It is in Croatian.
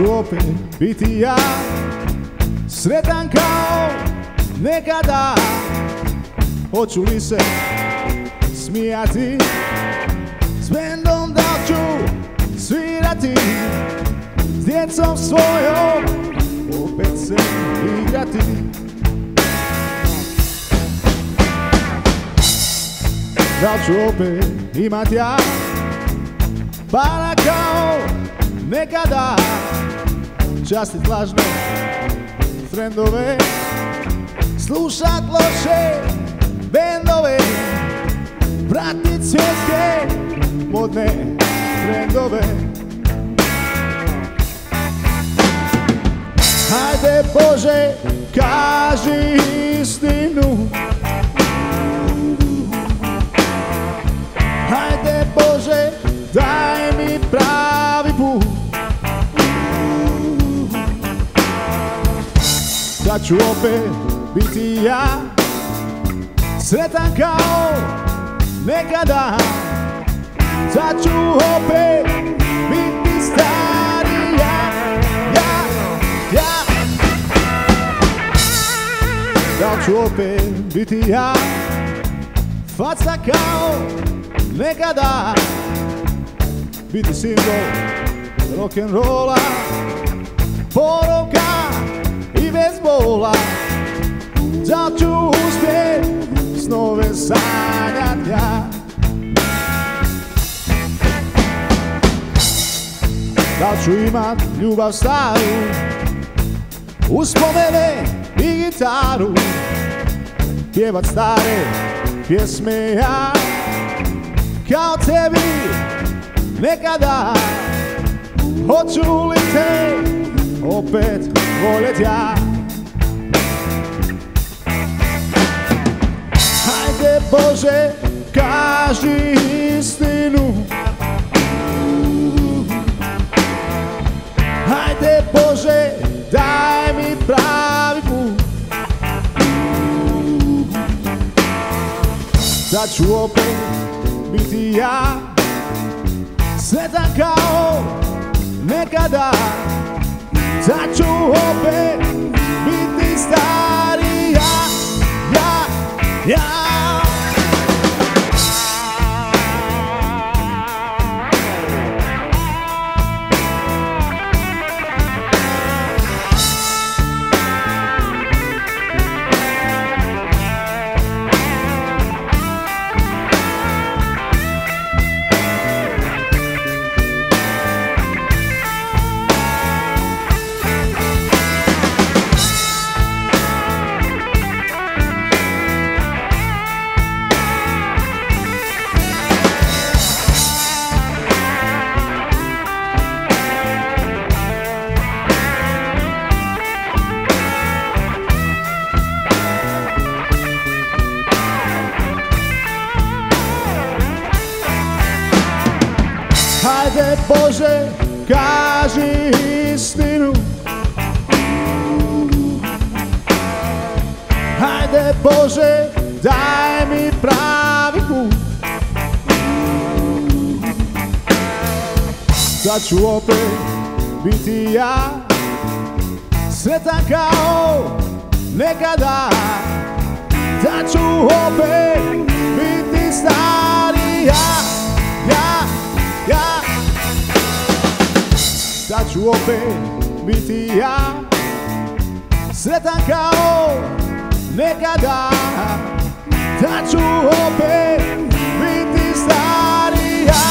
ću opet biti ja. Sretan kao nekada. Hoću li se smijati? S bendom da ću svirati? S djecom svojom opet se igrati. Da ću opet imat ja? Para kao nekada Častit lažne frendove Slušat loše bendove Pratit svjetske modne trendove. Hajde Bože, kaži Da ću opet biti ja Sretan kao nekada Da ću opet biti stari ja Ja, ja Da ću opet biti ja Faca kao nekada Biti simbol rock'n'rolla Poruka i bez bola Da ću uspjet snove sanjat ja Da ću imat ljubav staru Uspomene i gitaru Pjevat stare pjesme ja. Kao tebi nekada Hoću li te opet voljet ja Bože, kaži istinu. Hajde Bože, daj mi pravi put. Da ću opet biti ja Sretan kao nekada. Da ću opet Bože, kaži istinu. Hajde Bože, daj mi pravi put. Da ću opet biti ja Sretan kao nekada. Da ću opet biti stari ja, ja ću opet biti ja. Sretan kao nekada Da ću opet biti starija.